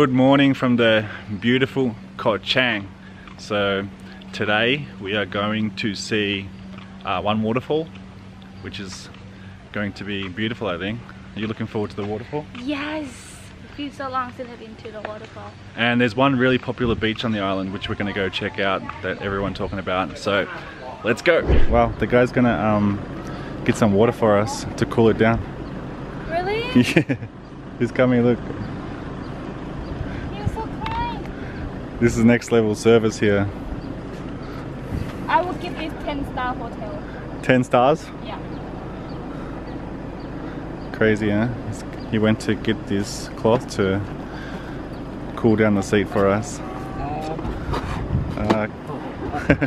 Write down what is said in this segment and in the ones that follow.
Good morning from the beautiful Koh Chang. So today we are going to see uh, one waterfall, which is going to be beautiful I think. Are you looking forward to the waterfall? Yes! It's been so long since I've been to the waterfall. And there's one really popular beach on the island which we're going to go check out that everyone's talking about. So let's go. Well, the guy's going to um, get some water for us to cool it down. Really? Yeah, he's coming, look. You're so kind. This is next level service here. I would give this 10 star hotel. 10 stars? Yeah. Crazy, huh? He went to get this cloth to cool down the seat for us. Uh,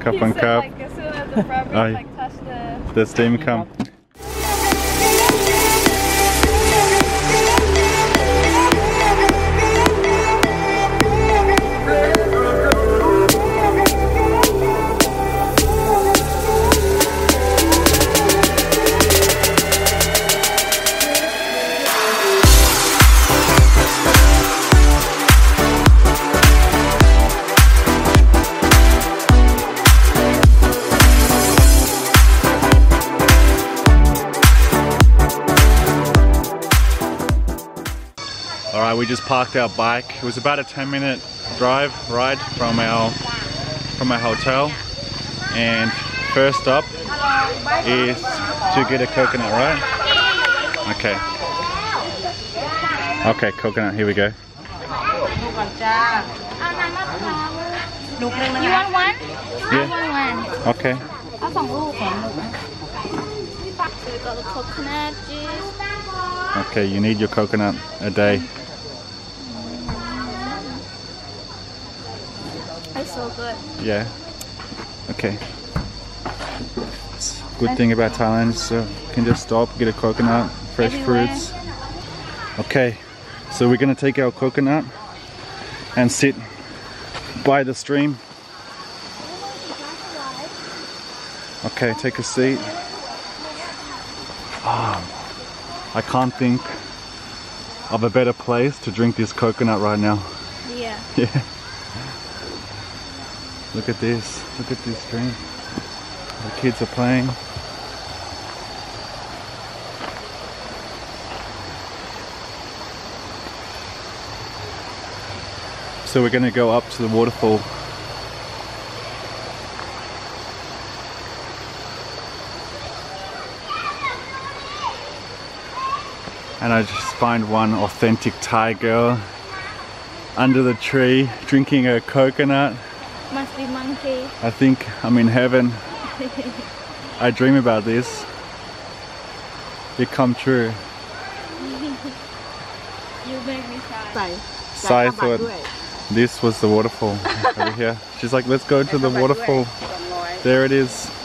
cup and cup. Like, as as the steam come. parked our bike. It was about a 10 minute drive ride from our from our hotel. And first up is to get a coconut, right? Okay. Okay, coconut, here we go. You want one? Yeah. I want one. Okay. Okay, you need your coconut a day. Good. Yeah. Okay. It's good thing about Thailand is uh, you can just stop, get a coconut, fresh Everywhere. fruits. Okay, so we're gonna take our coconut and sit by the stream. Okay, take a seat. Ah, I can't think of a better place to drink this coconut right now. Yeah. Yeah. Look at this. Look at this stream. The kids are playing. So we're going to go up to the waterfall. And I just find one authentic Thai girl under the tree drinking a coconut the monkey. I think I'm in heaven. I dream about this. It come true. you make me cry. Sai thought this was the waterfall over here. She's like, let's go to the waterfall. There it is.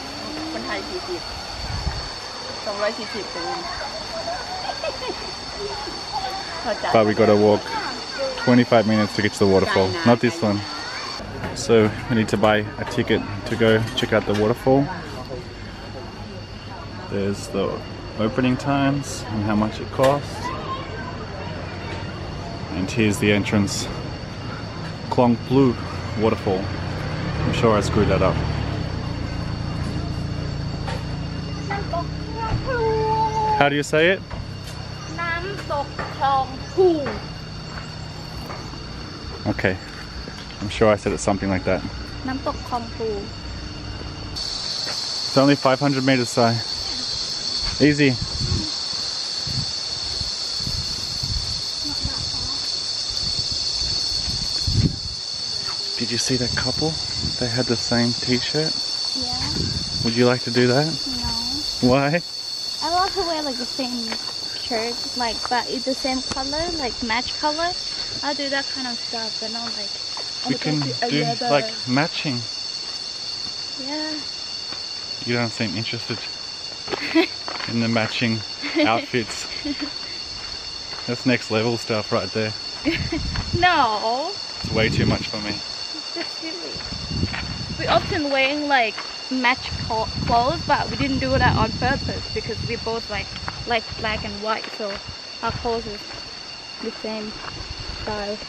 But we gotta walk 25 minutes to get to the waterfall. Not this one so we need to buy a ticket to go check out the waterfall. There's the opening times and how much it costs. And here's the entrance, Klong Plu waterfall. I'm sure I screwed that up. How do you say it? Okay. I'm sure I said it something like that. Namtok Kompu. It's only 500 meters, so easy. Did you see that couple? They had the same t-shirt? Yeah. Would you like to do that? No. Why? I want to wear like the same shirt, like but it's the same color, like match color. I'll do that kind of stuff, but not like we can do like matching. Yeah. You don't seem interested in the matching outfits. That's next level stuff right there. No. It's way too much for me. It's just silly. We often wearing like match clothes, but we didn't do that on purpose because we both like like black and white, so our clothes is the same style.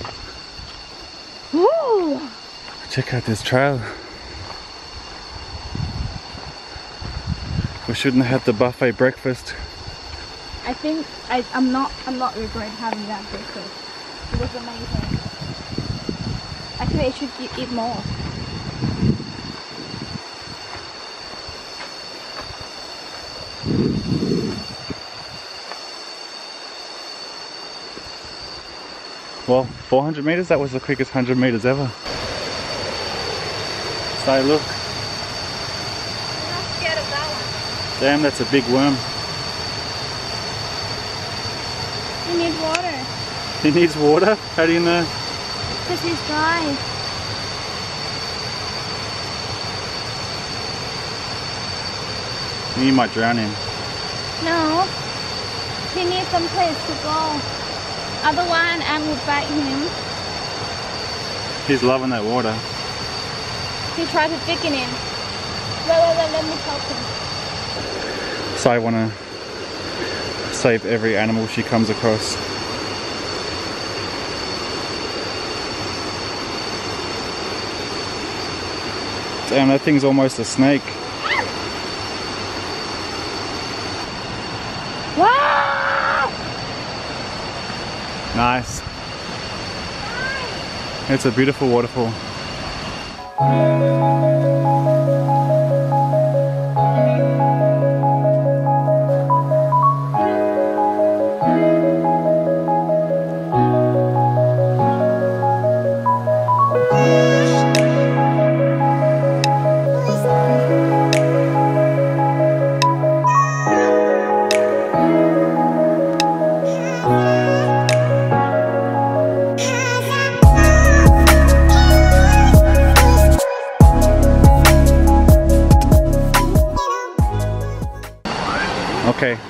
Woo! Check out this trail. We shouldn't have had the buffet breakfast. I think I, I'm not I'm not regret having that breakfast. It was amazing. Actually, I should eat more. Well, 400 meters, that was the quickest 100 meters ever. So look, I'm not scared of that one. damn, that's a big worm. He needs water He needs water? How do you know? because he's dry. You might drown him. No, he needs some place to go. Otherwise, I would bite him. He's loving that water. He tried to dig it in. Wait, wait, wait, let me help him. So I want to save every animal she comes across. Damn, that thing's almost a snake. Wow! Nice. It's a beautiful waterfall.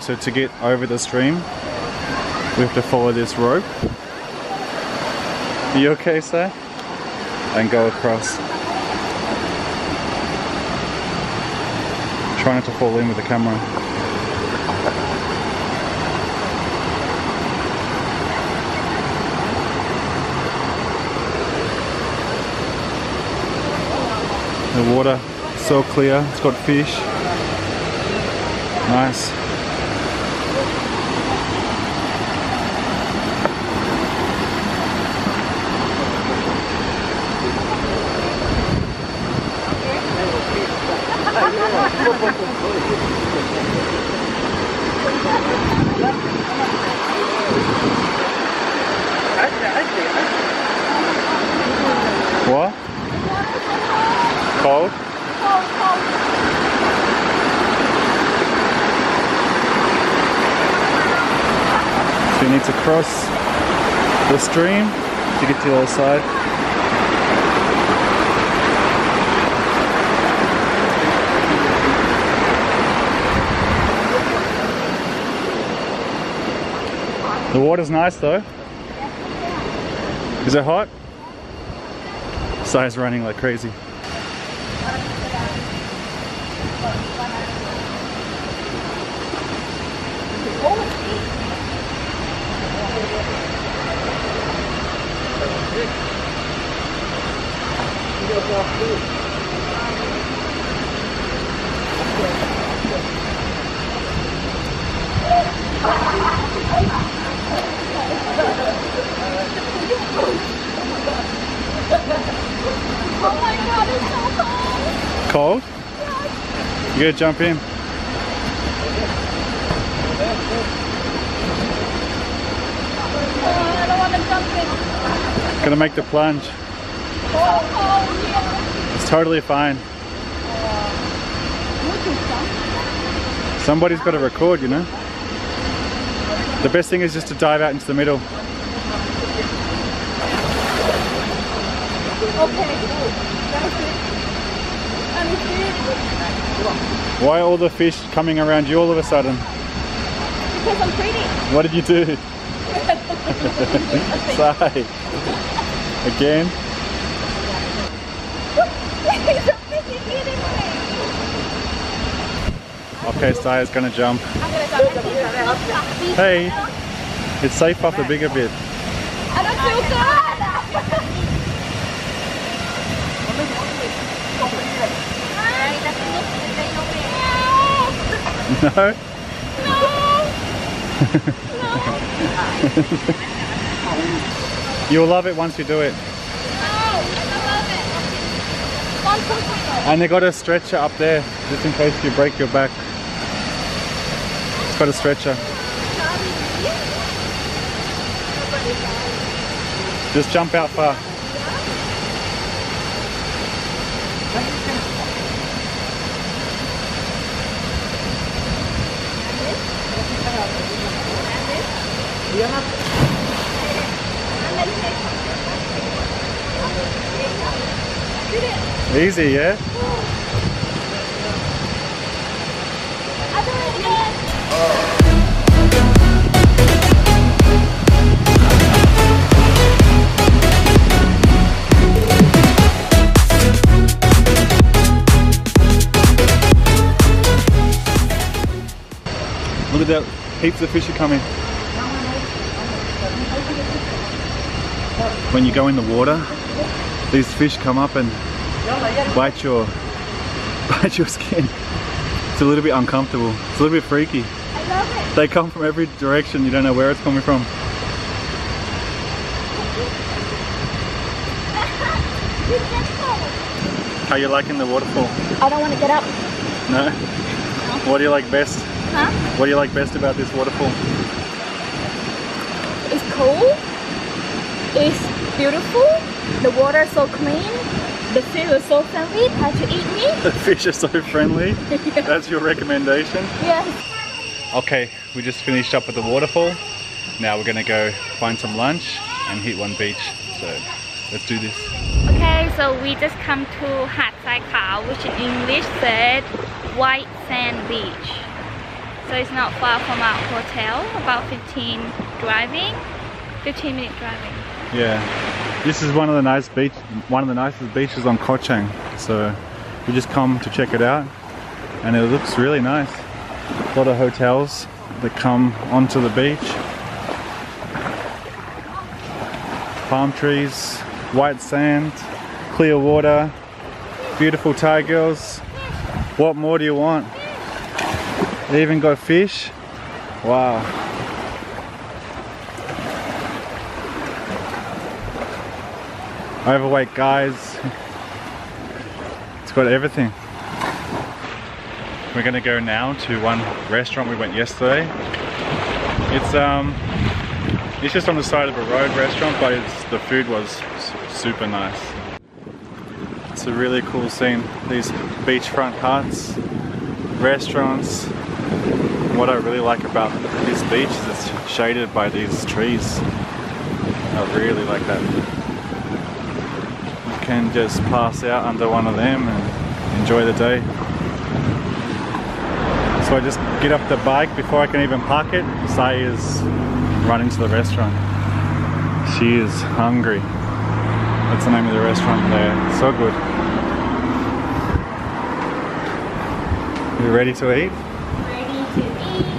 So to get over the stream, we have to follow this rope. You okay, sir? And go across. Try not to fall in with the camera. The water so clear, it's got fish. Nice. What? Cold? So you need to cross the stream to get to the other side. The water's nice though. Is it hot? Sai's running like crazy. Oh my god, it's so cold. Cold? You gotta jump in. Gonna make the plunge. Oh, yeah. It's totally fine. Somebody's got to record, you know? The best thing is just to dive out into the middle. Okay. That's it. Understood. Why are all the fish coming around you all of a sudden? Because I'm pretty. What did you do? Sai. Again? He's a fish eating me. Okay, Saya's gonna jump. Hey, it's safe up the bigger bit. I don't feel good. No? No! You'll love it once you do it. No! I love it! And they got a stretcher up there, just in case you break your back. It's got a stretcher. Just jump out far. Easy, yeah? Look at that, heaps of fish are coming. When you go in the water, these fish come up and bite your bite your skin. It's a little bit uncomfortable. It's a little bit freaky. I love it. They come from every direction. You don't know where it's coming from. How you liking the waterfall? I don't want to get up. No? What do you like best? Huh? What do you like best about this waterfall? It's cool. It's beautiful. The water is so clean. The food is so friendly. How to eat me? The fish are so friendly. That's your recommendation? Yes. Okay, we just finished up at the waterfall. Now we're gonna go find some lunch and hit one beach. So let's do this. Okay, so we just come to Hat Sai Khao, which in English said White Sand Beach. So it's not far from our hotel, about 15 driving, 15 minute driving. Yeah, this is one of the nice beach, one of the nicest beaches on Koh Chang. So we just come to check it out, and it looks really nice. A lot of hotels that come onto the beach. Palm trees, white sand, clear water, beautiful Thai girls. What more do you want? They even got fish. Wow. Overweight guys. It's got everything. We're gonna go now to one restaurant we went yesterday. It's um, it's just on the side of a road restaurant, but it's the food was super nice. It's a really cool scene. These beachfront huts, restaurants. What I really like about this beach is it's shaded by these trees. I really like that can just pass out under one of them and enjoy the day. So I just get off the bike before I can even park it. Sai is running to the restaurant. She is hungry. That's the name of the restaurant there. So good. You ready to eat? Ready to eat.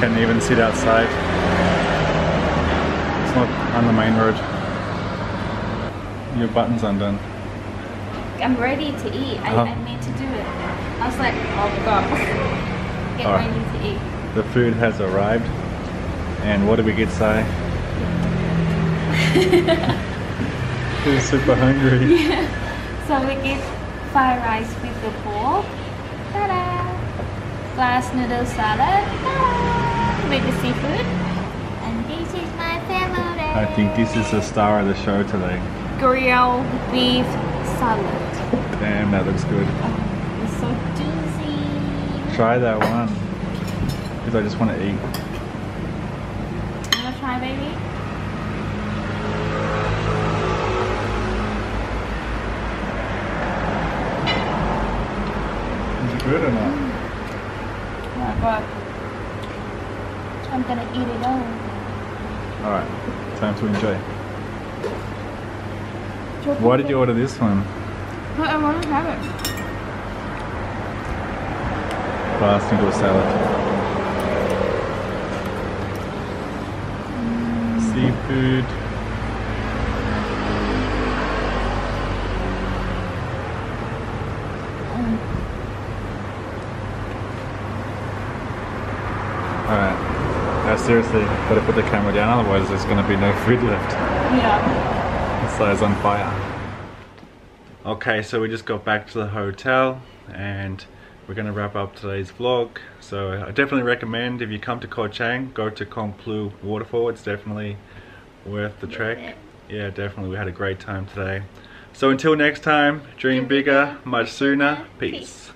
Can even sit outside. On the main road. Your button's undone. I'm ready to eat. I. I need to do it. I was like, oh god. Get Alright. ready to eat. The food has arrived. And what did we get, Sai? He's super hungry. So we get fried rice with the pork. Ta-da! Glass noodle salad. Ta-da! With the seafood. And this is my favorite. I think this is the star of the show today. grilled beef salad. Damn, that looks good. It's so juicy. Try that one. Because I just want to eat. You wanna try, baby? Is it good or not? Oh my god. I'm gonna eat it all. Alright, time to enjoy. Why did you order this one? But I want to have it. Fast noodle salad. Mm. Seafood. Alright. Now seriously, gotta put the camera down, otherwise there's gonna be no food left. Yeah. The side's on fire. Okay, so we just got back to the hotel and we're gonna wrap up today's vlog. So I definitely recommend if you come to Koh Chang, go to Klong Plu waterfall. It's definitely worth the trek. Yeah, definitely. We had a great time today. So until next time, dream Dream bigger, bigger, much sooner. Peace. Peace.